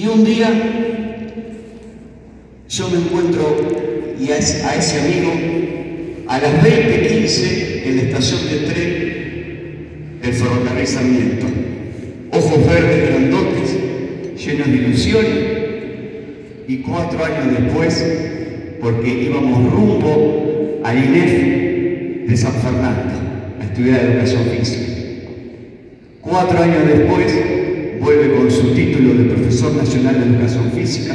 Y un día yo me encuentro y a ese, amigo a las 20.15 en la estación de tren del ferrocarril. Ojos verdes grandotes, llenos de ilusiones, y cuatro años después, porque íbamos rumbo al INEF de San Fernando a estudiar educación física. Cuatro años después, con su título de profesor nacional de educación física.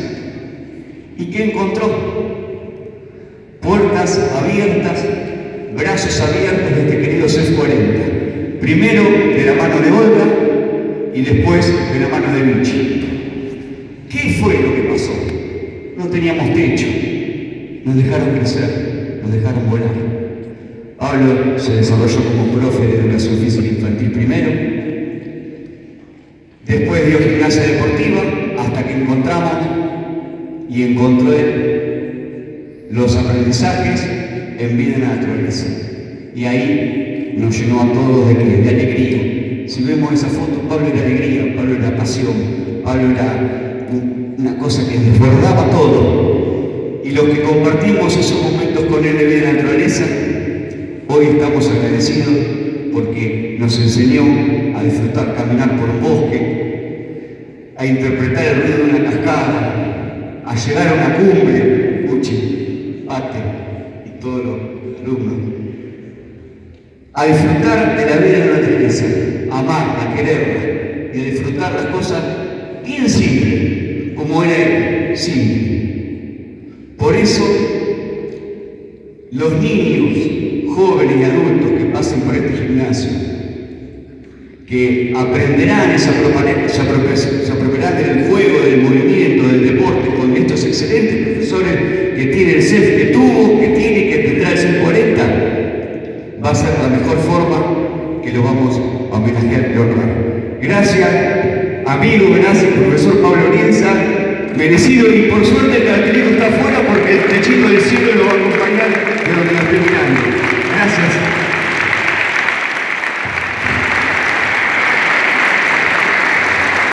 ¿Y qué encontró? Puertas abiertas, brazos abiertos de este querido CES 40. Primero de la mano de Olga y después de la mano de Vichy. ¿Qué fue lo que pasó? No teníamos techo, nos dejaron crecer, nos dejaron volar. Pablo se desarrolló como profe de educación física infantil primero, después dio gimnasia deportiva hasta que encontramos y encontró él los aprendizajes en vida en la naturaleza. Y ahí nos llenó a todos de, alegría. Si vemos esa foto, Pablo era alegría, Pablo era pasión, Pablo era una cosa que desbordaba todo. Y los que compartimos esos momentos con él de vida en la naturaleza, hoy estamos agradecidos porque nos enseñó a disfrutar caminar por un bosque, a interpretar el ruido de una cascada, a llegar a una cumbre, Uchi, Pate y todos los alumnos, a disfrutar de la vida de la naturaleza, a amarla, a quererla y a disfrutar las cosas bien simples, como era él, simple. Por eso, los niños, jóvenes y adultos que este gimnasio, que aprenderán, se apropiarán del juego, del movimiento, del deporte, con estos excelentes profesores que tiene el CEF, que tuvo, que tiene y que tendrá el CEF 40, va a ser la mejor forma que lo vamos a homenajear y honrar. Gracias, amigo, gracias, profesor Pablo Orienza, merecido y por suerte el cartelito está afuera porque el techito del cielo lo va a